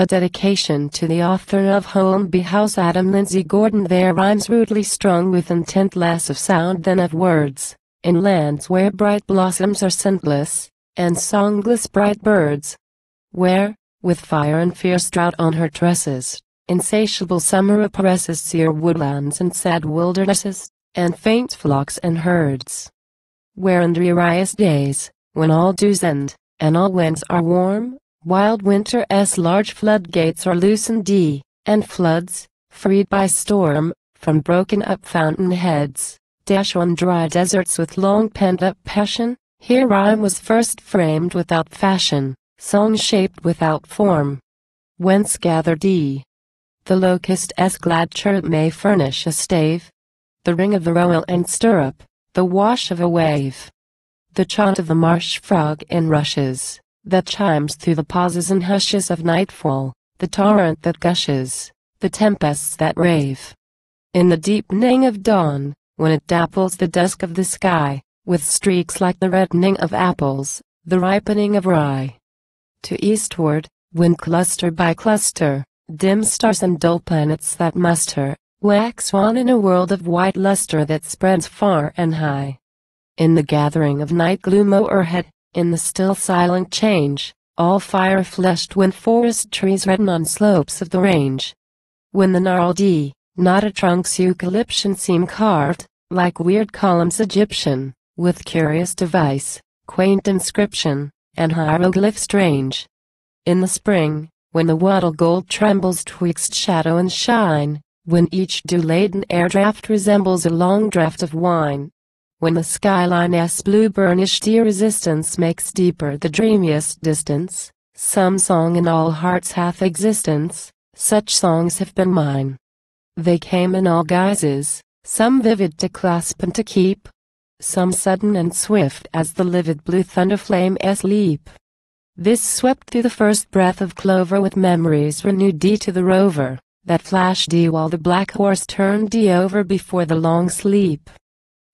A dedication to the author of Home Holmby House Adam Lindsay Gordon Their rhymes rudely strung with intent less of sound than of words, in lands where bright blossoms are scentless, and songless bright birds. Where, with fire and fierce drought on her tresses, insatiable summer oppresses sere woodlands and sad wildernesses, and faint flocks and herds. Where in dreariest days, when all dews end, and all winds are warm, Wild winter's large floodgates are loosened d, and floods, freed by storm, from broken up fountain heads, dash on dry deserts with long pent up passion. Here rhyme was first framed without fashion, song shaped without form. Whence gather d? The locust's glad chirp may furnish a stave, the ring of a rowel and stirrup, the wash of a wave, the chant of the marsh frog in rushes that chimes through the pauses and hushes of nightfall, the torrent that gushes, the tempests that rave. In the deepening of dawn, when it dapples the dusk of the sky, with streaks like the reddening of apples, the ripening of rye. To eastward, when cluster by cluster, dim stars and dull planets that muster, wax wan in a world of white luster that spreads far and high. In the gathering of night gloom o'erhead, in the still silent change, all fire flushed when forest trees redden on slopes of the range. When the gnarled knotted trunks eucalyptian seem carved, like weird columns Egyptian, with curious device, quaint inscription, and hieroglyph strange. In the spring, when the wattle gold trembles twixt shadow and shine, when each dew-laden air draft resembles a long draught of wine, when the skyline's blue burnished D resistance makes deeper the dreamiest distance, some song in all hearts hath existence, such songs have been mine. They came in all guises, some vivid to clasp and to keep, some sudden and swift as the livid blue thunder flame's leap. This swept through the first breath of clover with memories renewed D to the rover, that flashed D while the black horse turned D over before the long sleep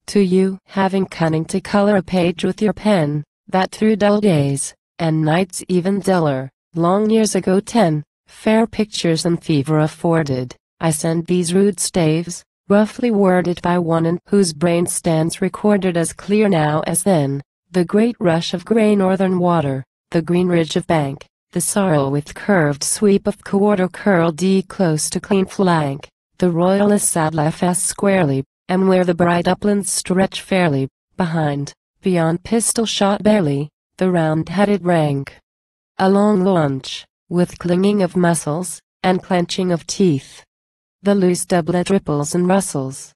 to you, having cunning to color a page with your pen, that through dull days, and nights even duller, long years ago ten, fair pictures and fever afforded, I send these rude staves, roughly worded by one in whose brain stands recorded as clear now as then, the great rush of grey northern water, the green ridge of bank, the sorrel with curved sweep of quarter curl D close to clean flank, the royalist sad as squarely and where the bright uplands stretch fairly, behind, beyond pistol-shot barely, the round-headed rank. A long launch, with clinging of muscles, and clenching of teeth. The loose doublet ripples and rustles.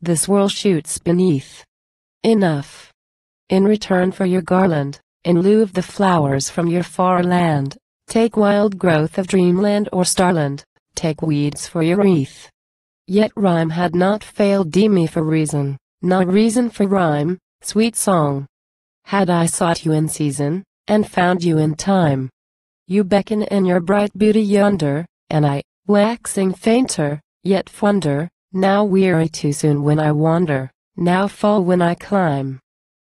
The swirl shoots beneath. Enough. In return for your garland, in lieu of the flowers from your far land, take wild growth of dreamland or starland, take weeds for your wreath. Yet rhyme had not failed me for reason, not reason for rhyme, sweet song. Had I sought you in season, and found you in time. You beckon in your bright beauty yonder, and I, waxing fainter, yet fonder, now weary too soon when I wander, now fall when I climb.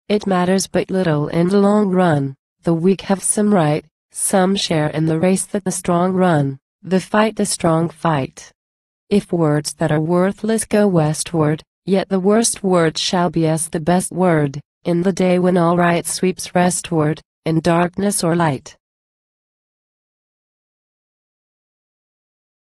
It matters but little in the long run, the weak have some right, some share in the race that the strong run, the fight the strong fight. If words that are worthless go westward, yet the worst word shall be as the best word, in the day when all right sweeps restward, in darkness or light.